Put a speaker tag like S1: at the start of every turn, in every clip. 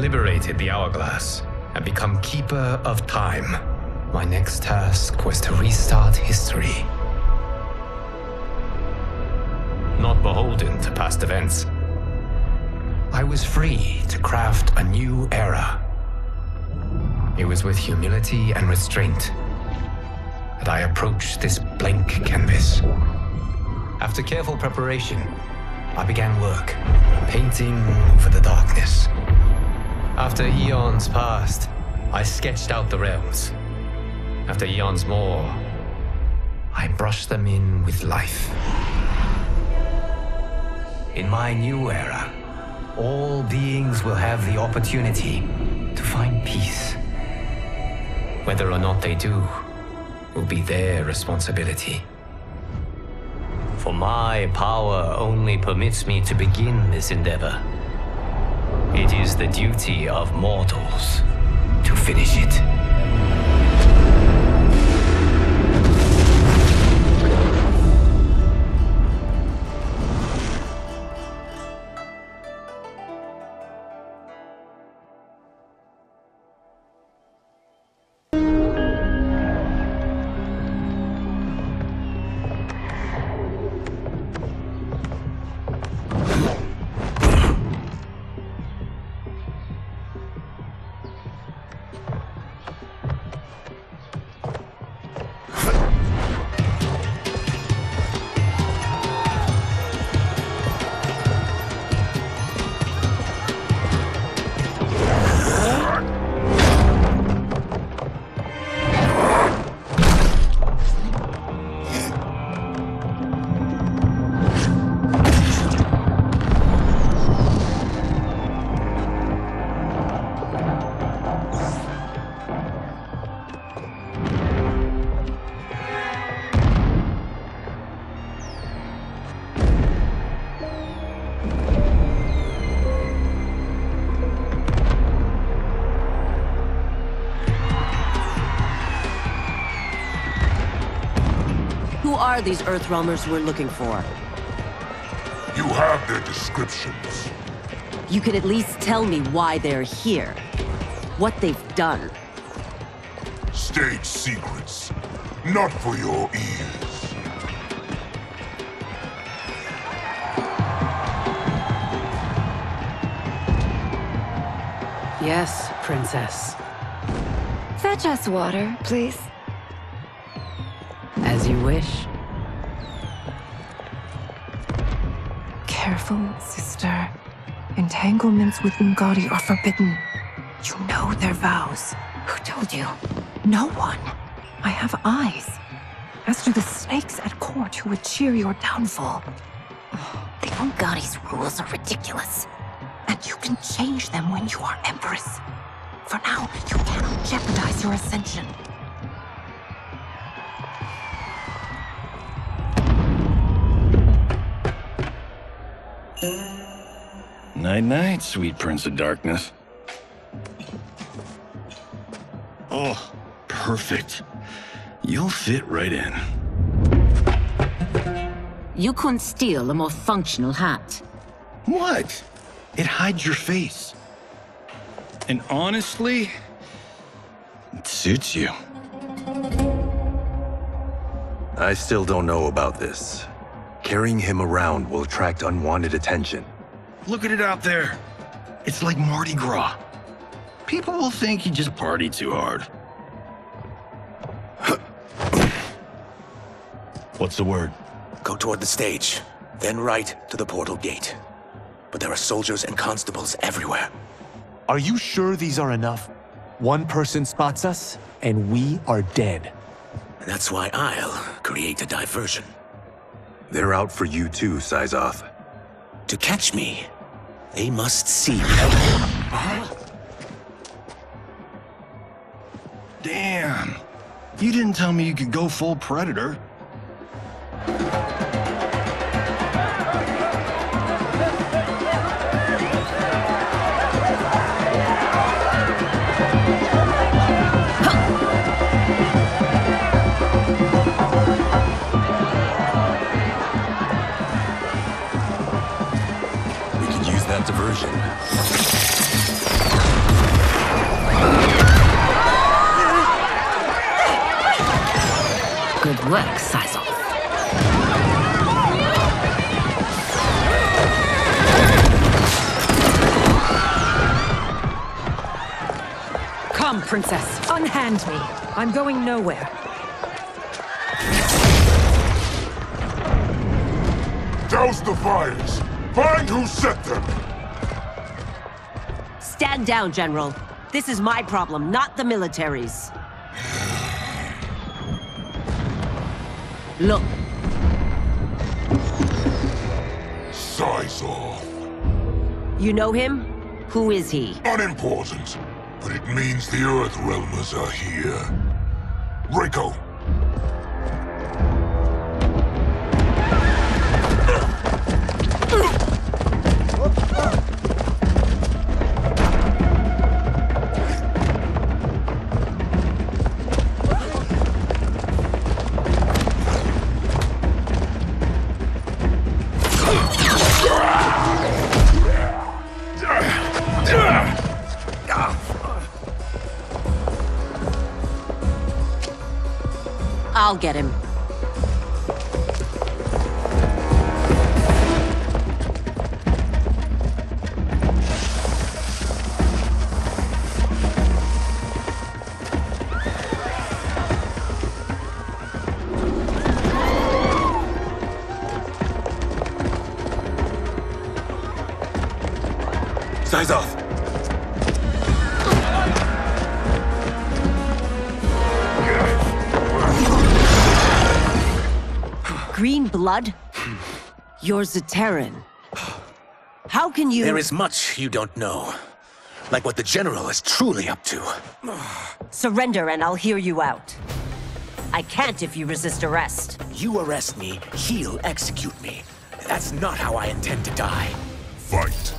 S1: Liberated the Hourglass and become Keeper of Time, my next task was to restart history. Not beholden to past events. I was free to craft a new era. It was with humility and restraint that I approached this blank canvas. After careful preparation, I began work, painting over the darkness. After eons passed, I sketched out the realms. After eons more, I brushed them in with life. In my new era, all beings will have the opportunity to find peace. Whether or not they do will be their responsibility. For my power only permits me to begin this endeavor. It is the duty of mortals to finish it.
S2: Are these Earthrealmers we're looking for?
S3: You have their descriptions.
S2: You can at least tell me why they're here. What they've done.
S3: State secrets. Not for your ears.
S4: Yes, princess.
S5: Fetch us water, please.
S4: As you wish.
S5: Careful, sister. Entanglements with Umgadi are forbidden. You know their vows. Who told you? No one. I have eyes. As do the snakes at court who would cheer your downfall. The Umgadi's rules are ridiculous. And you can change them when you are Empress. For now, you cannot jeopardize your ascension.
S6: Night night, sweet Prince of Darkness. Oh, perfect. You'll fit right in.
S7: You couldn't steal a more functional hat.
S6: What? It hides your face. And honestly, it suits you.
S8: I still don't know about this. Carrying him around will attract unwanted attention.
S6: Look at it out there. It's like Mardi Gras. People will think he just party too hard. What's the word?
S9: Go toward the stage, then right to the portal gate. But there are soldiers and constables everywhere.
S10: Are you sure these are enough? One person spots us, and we are dead.
S9: That's why I'll create a diversion.
S8: They're out for you too, Syzoth.
S9: To catch me, they must see me.
S6: Damn. You didn't tell me you could go full predator.
S5: Princess. Unhand me. I'm going nowhere.
S3: Douse the fires! Find who set them!
S2: Stand down, General. This is my problem, not the military's. Look.
S3: Syzoth.
S2: You know him? Who is he?
S3: Unimportant. But it means the Earth Realmers are here. Reiko,
S2: get him.
S9: Syzoth.
S2: Green blood? You're Zaterran. How can you-
S9: There is much you don't know. Like what the General is truly up to.
S2: Surrender and I'll hear you out. I can't if you resist arrest.
S9: You arrest me, he'll execute me. That's not how I intend to die.
S3: fight.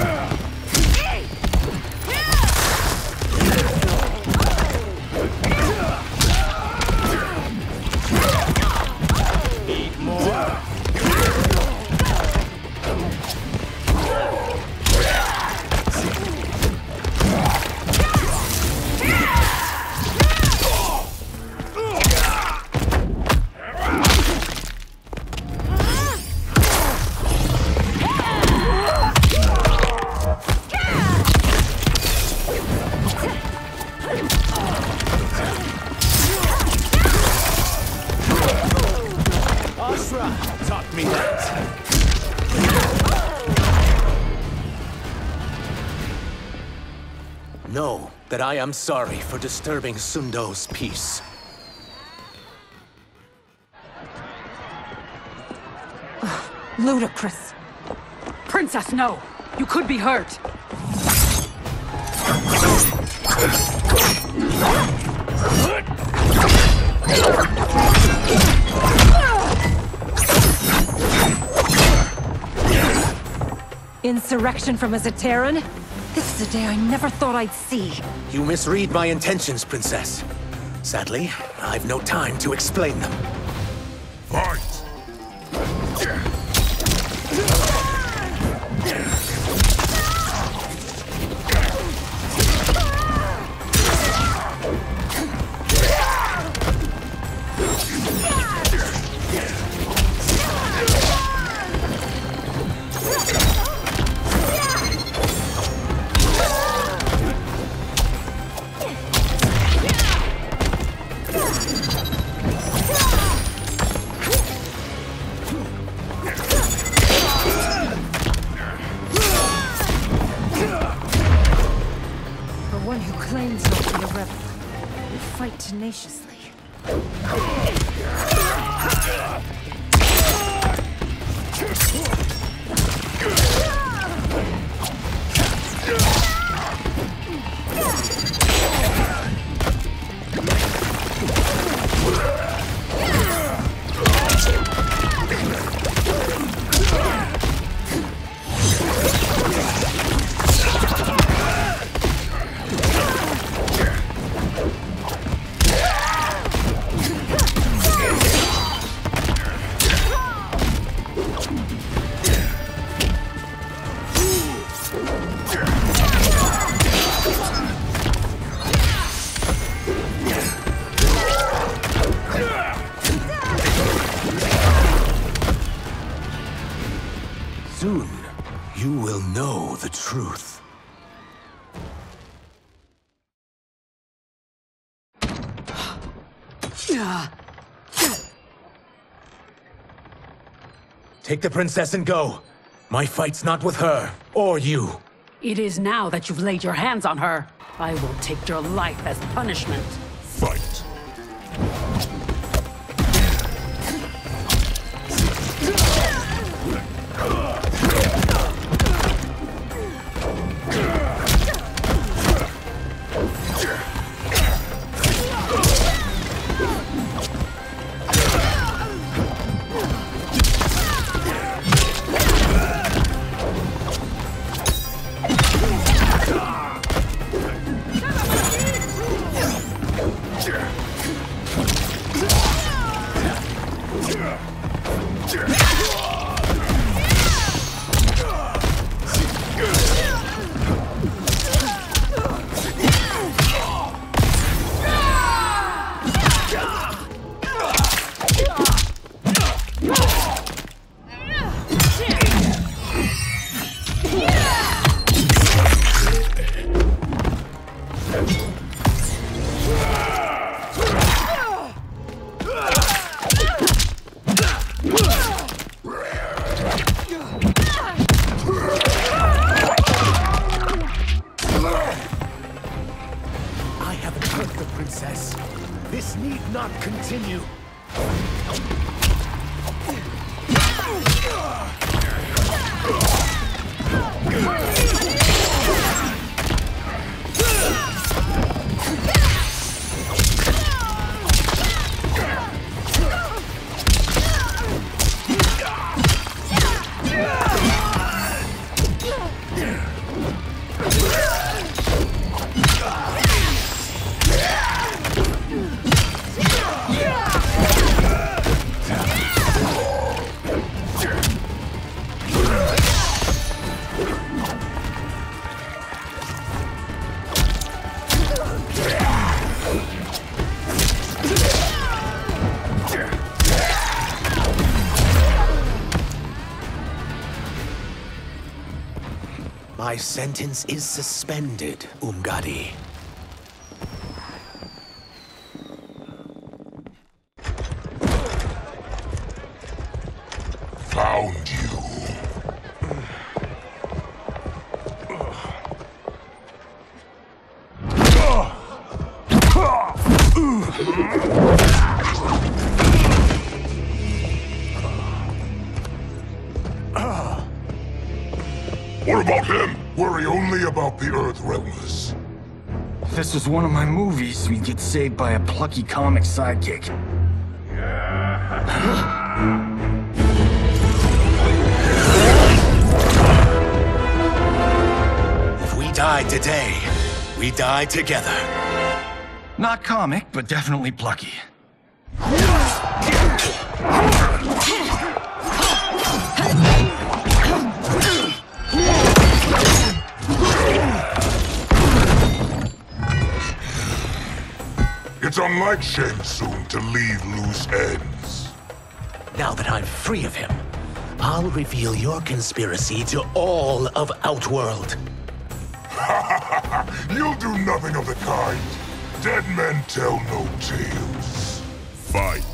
S10: Pass. Ashrah taught me that.
S9: Know that I am sorry for disturbing Sundo's peace.
S5: Ludicrous.
S4: Princess, no! You could be hurt!
S5: Insurrection from a Zaterran? This is a day I never thought I'd see.
S9: You misread my intentions, Princess. Sadly, I've no time to explain them.
S3: Fight!
S9: Take the princess and go. My fight's not with her, or you.
S4: It is now that you've laid your hands on her. I will take your life as punishment.
S9: Sentence is suspended, Umgadi.
S3: Found you. What about him? Worry only about the Earth Realmers.
S6: If this was one of my movies, we'd get saved by a plucky comic sidekick.
S9: If we die today, we die together.
S6: Not comic, but definitely plucky.
S3: unlike Shang Tsung to leave loose ends.
S9: Now that I'm free of him, I'll reveal your conspiracy to all of Outworld.
S3: You'll do nothing of the kind. Dead men tell no tales. Fight.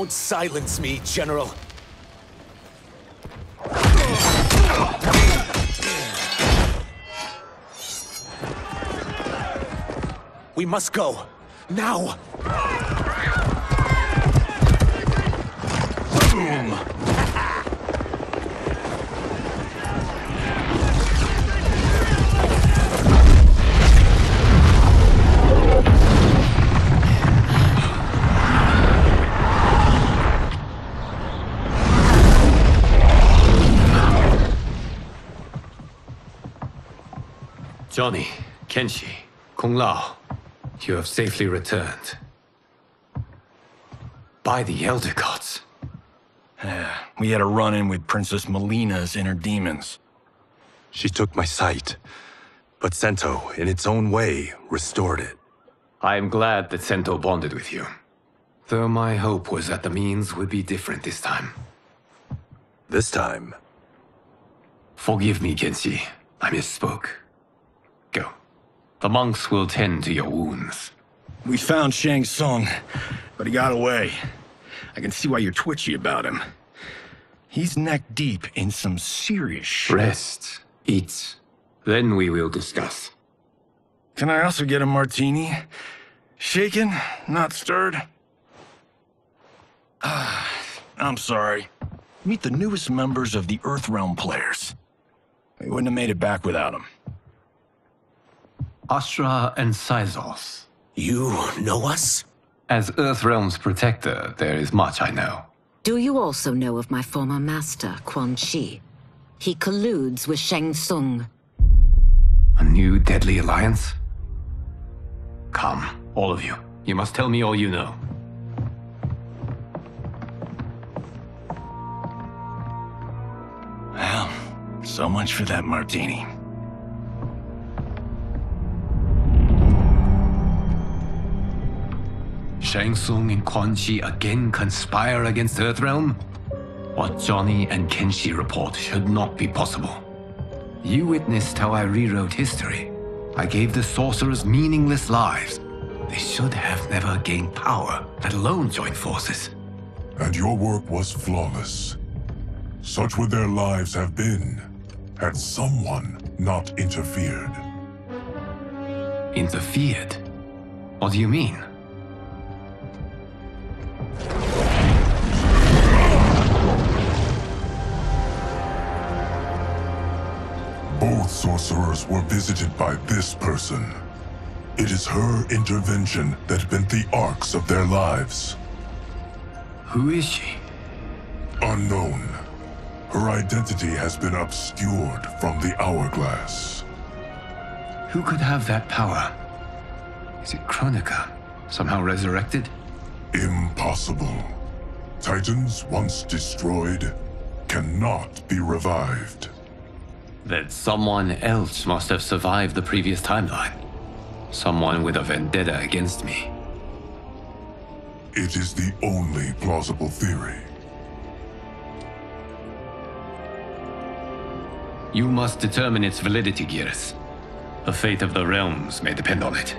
S9: Don't silence me, General. We must go. Now!
S1: Johnny, Kenshi, Kung Lao, you have safely returned. By the Elder Gods.
S6: We had a run-in with Princess Mileena's inner demons.
S8: She took my sight, but Sento, in its own way, restored it.
S1: I am glad that Sento bonded with you. Though my hope was that the means would be different this time.
S8: This time,
S1: Forgive me, Kenshi. I misspoke. The monks will tend to your wounds.
S6: We found Shang Tsung, but he got away. I can see why you're twitchy about him. He's neck deep in some serious shit.
S1: Rest. Eat. Then we will discuss.
S6: Can I also get a martini? Shaken, not stirred? Ah, I'm sorry. Meet the newest members of the Earthrealm players. We wouldn't have made it back without them.
S1: Ashrah and Syzoth.
S9: You know us?
S1: As Earthrealm's protector, there is much I know.
S7: Do you also know of my former master, Quan Chi? He colludes with Shang Tsung.
S1: A new deadly alliance? Come, all of you. You must tell me all you know.
S6: Well, so much for that martini.
S1: Shang Tsung and Quan Chi again conspire against Earthrealm? What Johnny and Kenshi report should not be possible. You witnessed how I rewrote history. I gave the sorcerers meaningless lives. They should have never gained power, let alone join forces.
S3: And your work was flawless. Such would their lives have been, had someone not interfered.
S1: Interfered? What do you mean?
S3: Sorcerers were visited by this person. It is her intervention that bent the arcs of their lives.
S1: Who is she?
S3: Unknown. Her identity has been obscured from the hourglass.
S1: Who could have that power? Is it Kronika? Somehow resurrected?
S3: Impossible. Titans once destroyed cannot be revived.
S1: That someone else must have survived the previous timeline. Someone with a vendetta against me.
S3: It is the only plausible theory.
S1: You must determine its validity, Geras. The fate of the realms may depend on it.